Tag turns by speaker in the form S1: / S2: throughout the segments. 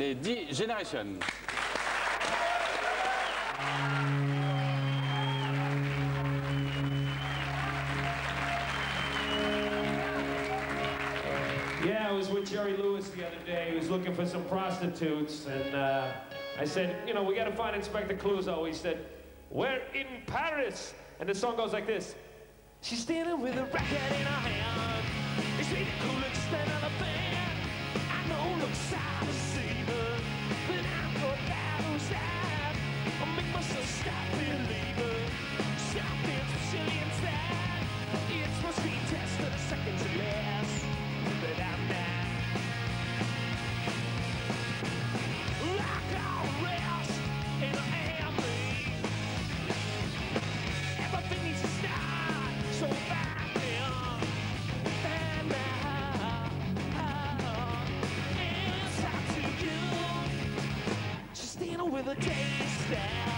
S1: les
S2: Yeah, I was with Jerry Lewis the other day. He was looking for some prostitutes, and uh, I said, you know, we got to find Inspector Clouseau. He said, we're in Paris. And the song goes like this. She's standing with a racket in her hand. It's really cool with a taste.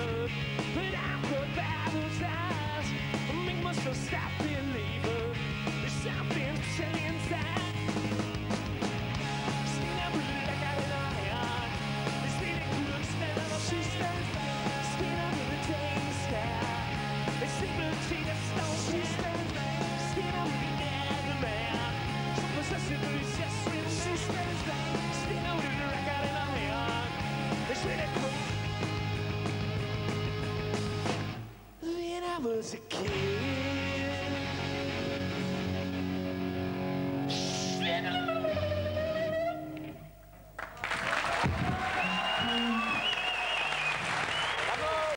S2: was a kid.